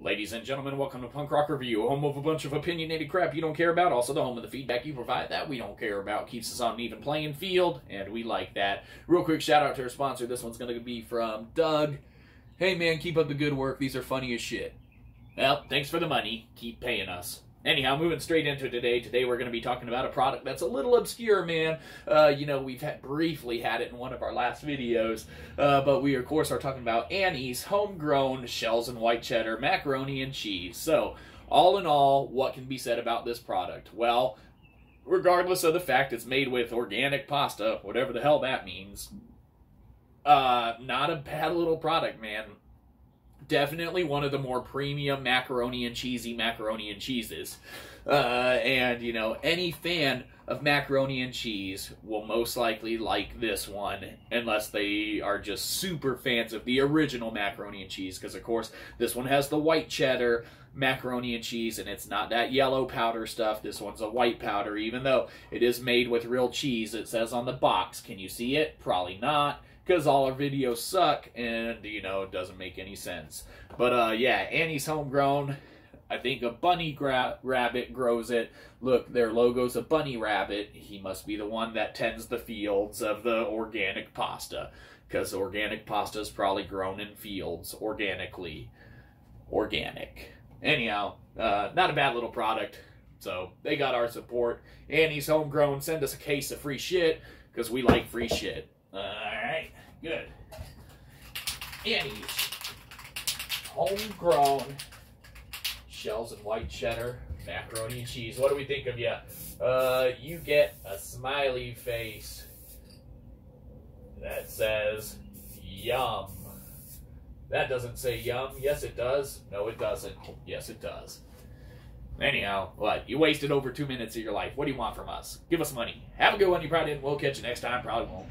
Ladies and gentlemen, welcome to Punk Rok Review, home of a bunch of opinionated crap you don't care about, also the home of the feedback you provide that we don't care about, keeps us on an even playing field, and we like that. Real quick shout out to our sponsor. This one's going to be from Doug. Hey man, keep up the good work. These are funny as shit. Well, thanks for the money. Keep paying us. Anyhow, moving straight into today. Today we're going to be talking about a product that's a little obscure, man. Uh, you know, we've had, briefly had it in one of our last videos, uh, but we of course are talking about Annie's homegrown shells and white cheddar macaroni and cheese. So, all in all, what can be said about this product? Well, regardless of the fact it's made with organic pasta, whatever the hell that means, uh, not a bad little product, man definitely one of the more premium macaroni and cheesy macaroni and cheeses. Uh, and, you know, any fan of macaroni and cheese will most likely like this one, unless they are just super fans of the original macaroni and cheese, because, of course, this one has the white cheddar macaroni and cheese, and it's not that yellow powder stuff. This one's a white powder, even though it is made with real cheese. It says on the box. Can you see it? Probably not because all our videos suck and you know it doesn't make any sense. But uh yeah annie's homegrown. I think a bunny rabbit grows it. Look their logo's a bunny rabbit. He must be the one that tends the fields of the organic pasta because organic pasta is probably grown in fields organically. Organic. Anyhow uh, not a bad little product. So they got our support. Annie's homegrown. Send us a case of free shit because we like free shit all right, good. Annie's homegrown shells and white cheddar, macaroni and cheese. What do we think of you? Uh, you get a smiley face that says yum. That doesn't say yum. Yes, it does. No, it doesn't. Yes, it does. Anyhow, what? You wasted over two minutes of your life. What do you want from us? Give us money. Have a good one, you probably didn't. We'll catch you next time. Probably won't.